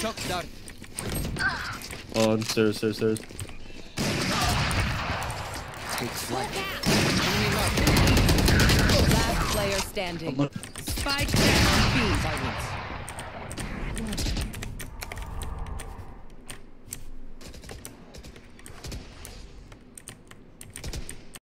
Chuck dart. On stairs, stairs, stairs. Last player standing. Spike down B.